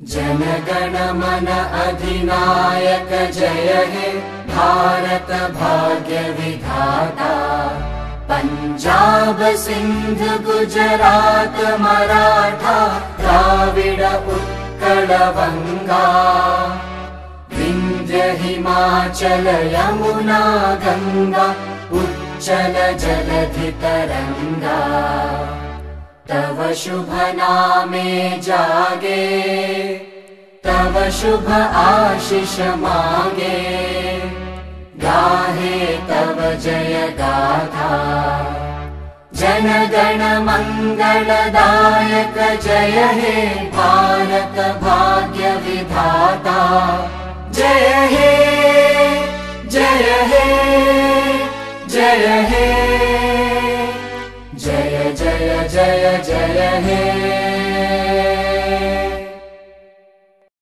जनगण मन अधिनायक जय हे भारत भाग्य विधाता। पञ्जाब सिन्ध गुजरात मराठा द्राविड उत्कल वङ्गा विन्ध्य हिमाचल यमुना गङ्गा उच्चल जलधि तरङ्गा तव शुभ नामे जागे शुभ आशिष मागे। गाहे तव जय गाथा। जन गण मङ्गलदायक जय हे भारत भाग्य विधाता। जय हे जय हे जय हे। जय जय जय जय हे